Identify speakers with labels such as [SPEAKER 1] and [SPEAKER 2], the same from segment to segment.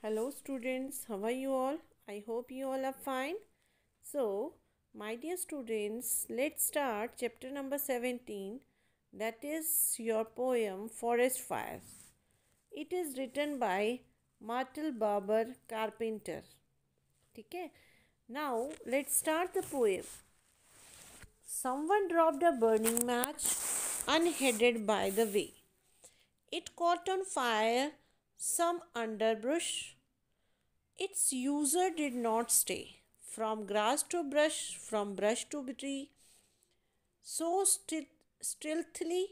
[SPEAKER 1] Hello students, how are you all? I hope you all are fine. So, my dear students, let's start chapter number 17 that is your poem Forest Fires. It is written by Martel Barber Carpenter. Okay? Now, let's start the poem. Someone dropped a burning match unheaded by the way. It caught on fire some underbrush. Its user did not stay. From grass to brush, from brush to tree, so stealthily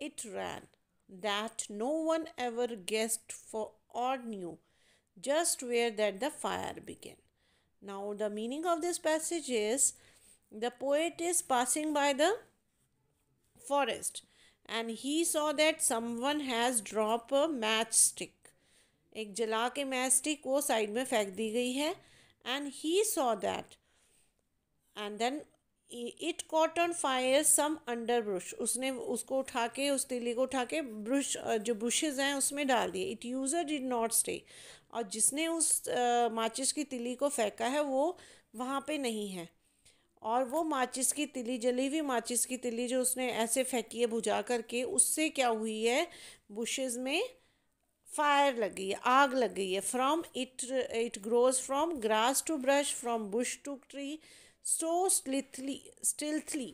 [SPEAKER 1] it ran that no one ever guessed for or knew just where that the fire began. Now the meaning of this passage is the poet is passing by the forest and he saw that someone has dropped a matchstick एक जला के match stick वो side में फेंक दी गई है। And he saw that and then it caught on fire some underbrush उसने उसको उठा के उस तिली को उठा के ब्रुश जो ब्रुशेज हैं उसमें डाल दिए। It used did not stay और जिसने उस माचिस की तिली को फेंका है वो वहाँ पे नहीं है। और वो माचिस की तिली, जली हुई माचिस की तिली जो उसने ऐसे फेंकी है बुझा करके, उससे क्या हुई है? बुशेज़ में फायर लग गई है आग लग गई है from it it grows from grass to brush from bush to tree so स्लिथली stealthily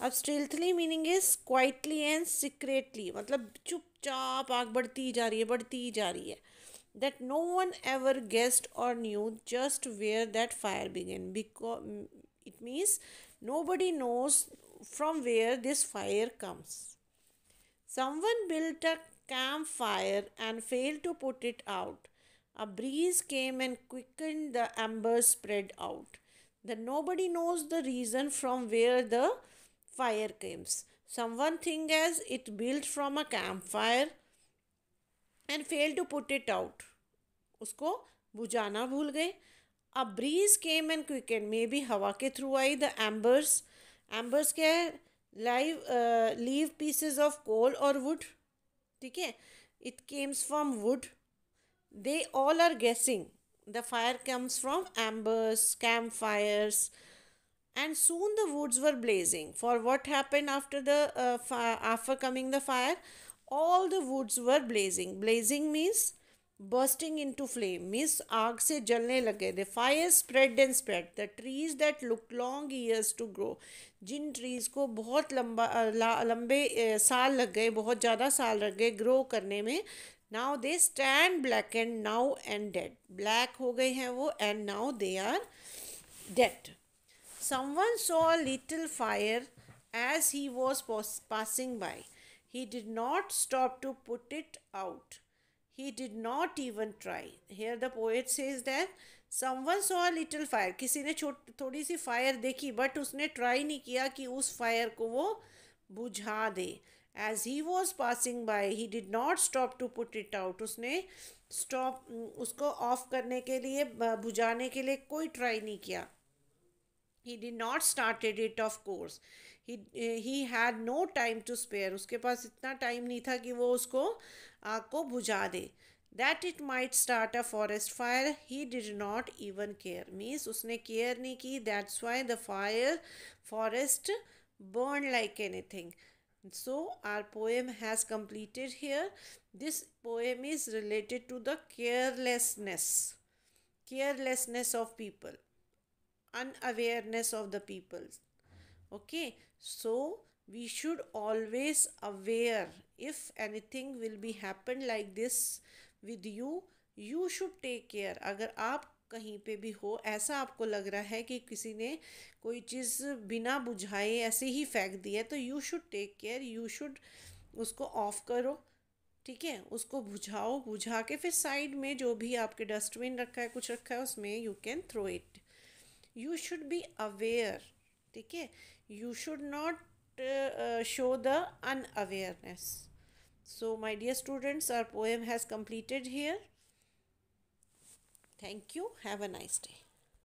[SPEAKER 1] अब stealthily meaning is quietly and secretly मतलब चुपचाप आग बढ़ती जा रही है बढ़ती जा रही है that no one ever guest और new just where that fire begin because it means no buddy knows from where this fire comes someone built a campfire and failed to put it out. A breeze came and quickened the embers spread out. Then nobody knows the reason from where the fire comes. Someone think as it built from a campfire and failed to put it out. उसको बुझाना भूल गए a breeze came and quicken may be हवा के through I the embers embers क्या है live leave pieces of coal और wood ठीक है it Kemps from would they all are गेसिंग the fire comes from एम्बर्स camp Fyers and soon the woods were blazing for what happened after the uh, after coming the fire all the woods were blazing blazing means bursting to flame means आग से जलने लगे the fire spread and spread the trees that look long years to grow Jin trees को बहुत लंबा लंबे साल लग गए बहुत ज़्यादा साल लग गए ग्रो करने में now they stand black and now and dead black हो गए हैं वो and now they are dead someone so little fire as he was passing by he did not stop to put it out he did not even try. Here the poet says that someone saw a little किसी ने थोड़ी सी fire देखी but उसने try नहीं किया कि उस फायर को वो बुझा दे. As he was passing by he did not stop to put it out उसने स्टॉप उसको ऑफ़ करने के लिए, बुझाने के लिए कोई ट्राई नहीं किया। He did not started it of course he had no time to spare उसके पास इतना टाइम नहीं था कि वो उसको आग को बुझा दे। That it might start a forest fire he did not even care means उसने केयर नहीं की that's why the fire forest like anything so, our poem has completed here. This poem is related to the carelessness carelessness of people. Unawareness of the people. Okay? So, we should always aware. If anything will be happen like this with you you should take care. अगर आप कहीं पे भी हो, ऐसा आपको लग रहा है कि किसी ने कोई चीज़ बिना बुझाए ऐसे ही फेंक दी है तो you should take care you should उसको ऑफ़ करो, ठीक है? उसको बुझाओ, बुझा के फिर साइड में जो भी आपके डस्टबिन रखा है, कुछ रखा है, उसमें you can throw it you should be aware ठीक है you should not uh, show the unawareness. So, my dear students, our poem has completed here. Thank you. Have a nice day.